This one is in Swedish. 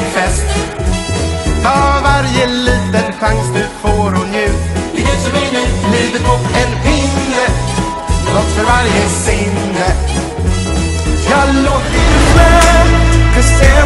en fest Ta varje liten chans du får och njut Livet som är nu, livet på en pinne Något för varje sinne Jag låter dig med